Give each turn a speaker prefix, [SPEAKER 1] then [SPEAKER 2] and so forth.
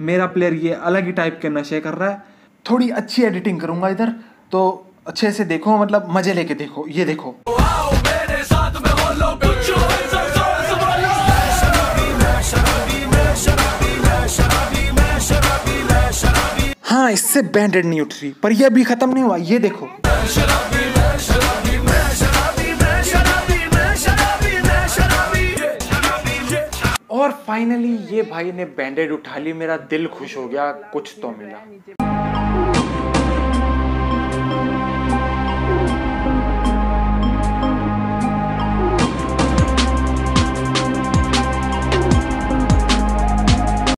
[SPEAKER 1] मेरा प्लेयर ये अलग ही टाइप के नशे कर रहा है। थोड़ी अच्छी एडिटिंग करूँगा इधर तो अच्छे से देखो मतलब मज़े लेके देखो, ये देखो। हाँ इससे बैंडेड नहीं उठ रही, पर ये अभी खत्म नहीं हुआ, ये देखो। और फाइनली ये भाई ने बैंडेड उठा ली, मेरा दिल खुश हो गया, कुछ तो मिला।